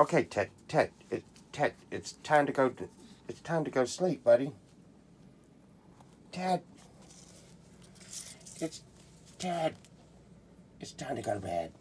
Okay, Ted, Ted, it, Ted, it's time to go. To, it's time to go sleep, buddy. Ted, it's Ted. It's time to go to bed.